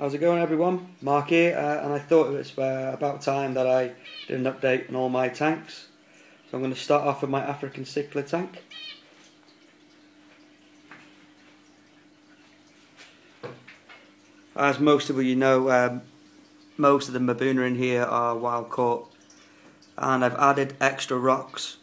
How's it going everyone? Mark here uh, and I thought it was uh, about time that I did an update on all my tanks. So I'm going to start off with my African cichlid tank. As most of you know, um, most of the Mbuna in here are wild caught and I've added extra rocks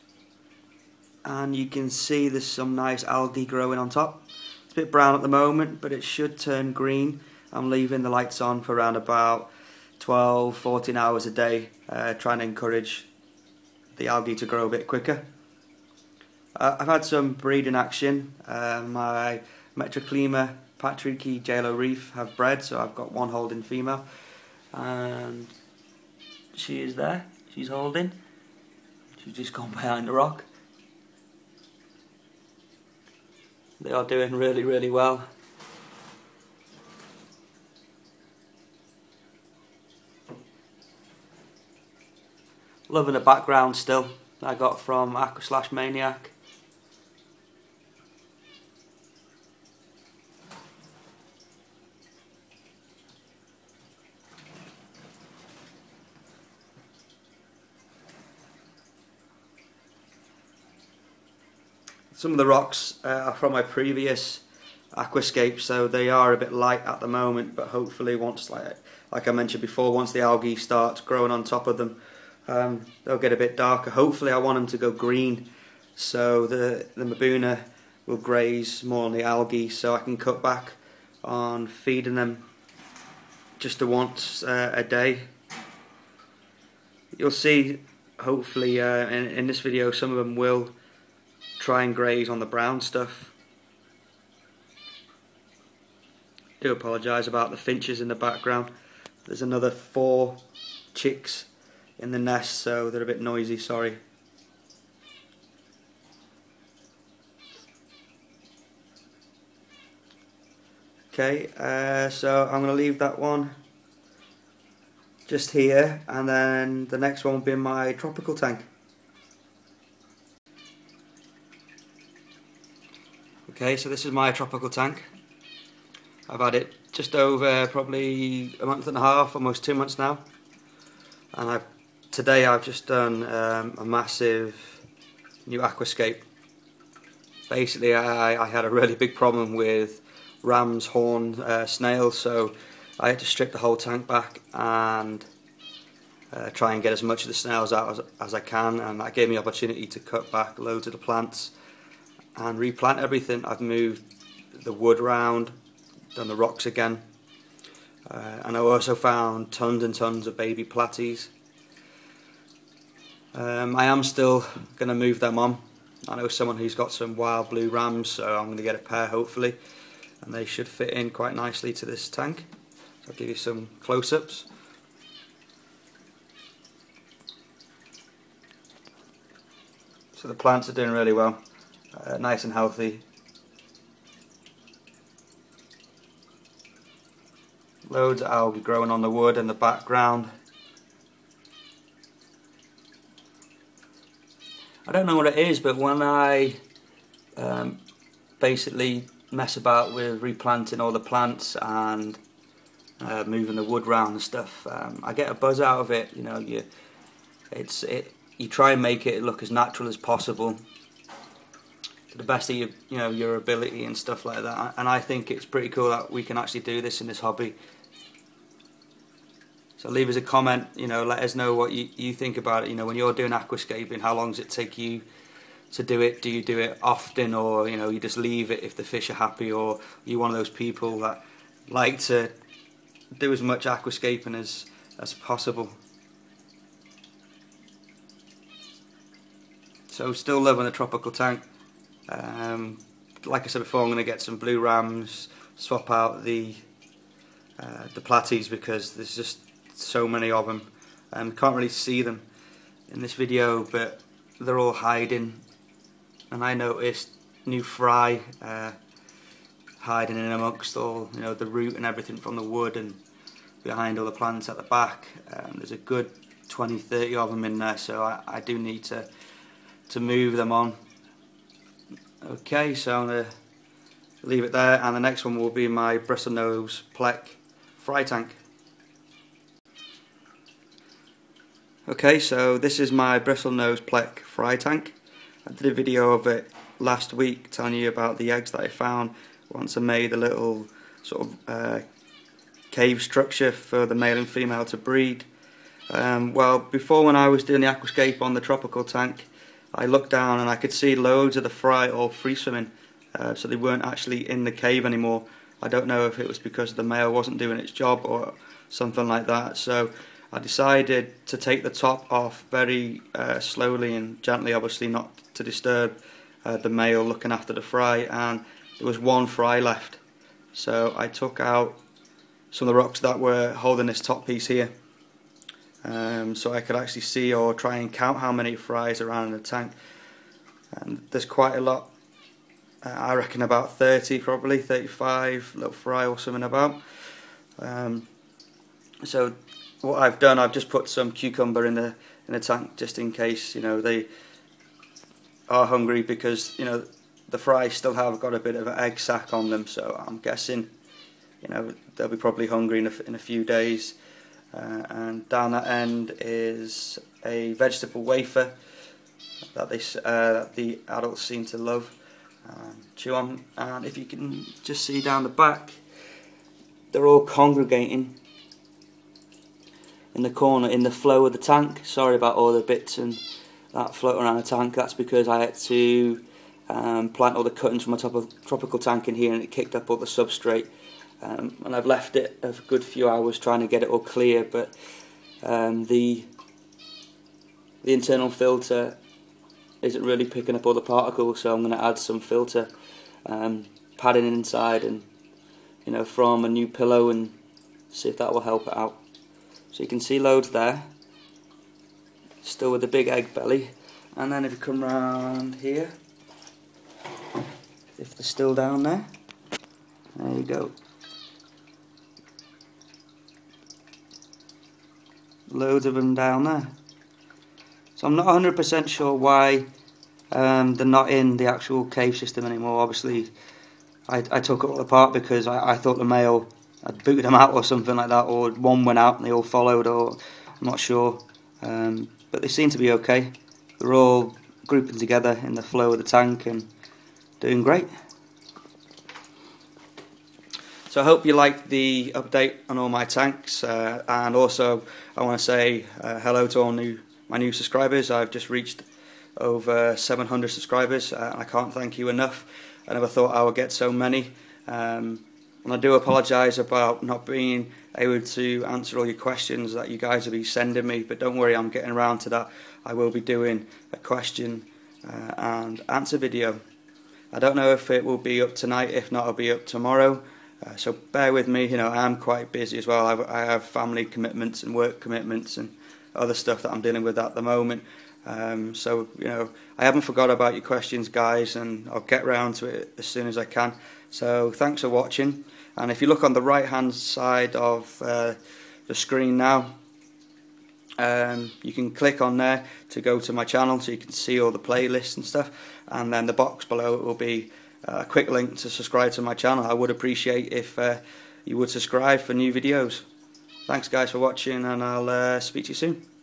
and you can see there's some nice algae growing on top. It's a bit brown at the moment but it should turn green I'm leaving the lights on for around about 12, 14 hours a day, uh, trying to encourage the algae to grow a bit quicker. Uh, I've had some breeding action. Uh, my Metriaclima Patrickii jalo Reef have bred, so I've got one holding female. And she is there, she's holding. She's just gone behind the rock. They are doing really, really well. Loving the background still I got from Aqua Slash Maniac. Some of the rocks uh, are from my previous aquascape so they are a bit light at the moment but hopefully once like like I mentioned before once the algae starts growing on top of them um, they'll get a bit darker. Hopefully I want them to go green so the, the Mbuna will graze more on the algae so I can cut back on feeding them just a once uh, a day. You'll see hopefully uh, in, in this video some of them will try and graze on the brown stuff. do apologise about the finches in the background. There's another four chicks in the nest so they're a bit noisy, sorry. Okay, uh, so I'm going to leave that one just here and then the next one will be my tropical tank. Okay, so this is my tropical tank. I've had it just over probably a month and a half, almost two months now. And I've today I've just done um, a massive new aquascape. Basically I, I, had a really big problem with ram's horn uh, snails so I had to strip the whole tank back and uh, try and get as much of the snails out as, as I can and that gave me opportunity to cut back loads of the plants and replant everything. I've moved the wood round, done the rocks again uh, and I also found tons and tons of baby platies um, I am still going to move them on. I know someone who's got some wild blue rams, so I'm going to get a pair hopefully, and they should fit in quite nicely to this tank. So I'll give you some close-ups. So the plants are doing really well, uh, nice and healthy. Loads of algae growing on the wood in the background. I don't know what it is, but when I um, basically mess about with replanting all the plants and uh, moving the wood around and stuff, um, I get a buzz out of it. You know, you it's it. You try and make it look as natural as possible, to the best of your you know your ability and stuff like that. And I think it's pretty cool that we can actually do this in this hobby. So leave us a comment, you know, let us know what you, you think about it. You know, when you're doing aquascaping, how long does it take you to do it? Do you do it often or, you know, you just leave it if the fish are happy or are you one of those people that like to do as much aquascaping as, as possible? So still loving the tropical tank. Um, like I said before, I'm going to get some blue rams, swap out the uh, the platies because there's just so many of them. Um, can't really see them in this video, but they're all hiding. And I noticed new fry uh, hiding in amongst all, you know, the root and everything from the wood and behind all the plants at the back. Um, there's a good 20, 30 of them in there, so I, I do need to to move them on. Okay, so I'm gonna leave it there, and the next one will be my bristlenose plec fry tank. Okay, so this is my bristle nose plec fry tank. I did a video of it last week telling you about the eggs that I found once I made a little sort of uh, cave structure for the male and female to breed. Um, well, before when I was doing the aquascape on the tropical tank, I looked down and I could see loads of the fry all free swimming, uh, so they weren't actually in the cave anymore. I don't know if it was because the male wasn't doing its job or something like that. So I decided to take the top off very uh, slowly and gently, obviously not to disturb uh, the male looking after the fry. And there was one fry left, so I took out some of the rocks that were holding this top piece here um, so I could actually see or try and count how many fries are around in the tank and there's quite a lot uh, I reckon about 30 probably 35 little fry or something about um, so what I've done I've just put some cucumber in the in the tank just in case you know they are hungry because you know the fries still have got a bit of an egg sac on them. So I'm guessing you know they'll be probably hungry in a, in a few days. Uh, and down that end is a vegetable wafer that they uh, the adults seem to love. And chew on. And if you can just see down the back they're all congregating in the corner in the flow of the tank. Sorry about all the bits and that float around the tank. That's because I had to um, plant all the cuttings from a tropical tank in here and it kicked up all the substrate. Um, and I've left it a good few hours trying to get it all clear but um, the the internal filter isn't really picking up all the particles so I'm going to add some filter um, padding inside and you know from a new pillow and see if that will help it out so you can see loads there still with the big egg belly and then if you come round here if they're still down there there you go loads of them down there. So I'm not 100% sure why um, they're not in the actual cave system anymore. Obviously, I, I took it all apart because I, I thought the male had booted them out or something like that, or one went out and they all followed, or I'm not sure. Um, but they seem to be okay. They're all grouping together in the flow of the tank and doing great. So I hope you liked the update on all my tanks uh, and also I want to say uh, hello to all new my new subscribers. I've just reached over 700 subscribers uh, and I can't thank you enough. I never thought I would get so many um, and I do apologise about not being able to answer all your questions that you guys will be sending me but don't worry I'm getting around to that. I will be doing a question uh, and answer video. I don't know if it will be up tonight, if not it'll be up tomorrow. Uh, so bear with me, you know, I'm quite busy as well. I, I, have family commitments and work commitments and other stuff that I'm dealing with at the moment. Um, so, you know, I haven't forgot about your questions, guys, and I'll get round to it as soon as I can. So thanks for watching. And if you look on the right-hand side of uh, the screen now, um, you can click on there to go to my channel so you can see all the playlists and stuff. And then the box below will be a quick link to subscribe to my channel. I would appreciate if uh, you would subscribe for new videos. Thanks guys for watching and I'll uh, speak to you soon.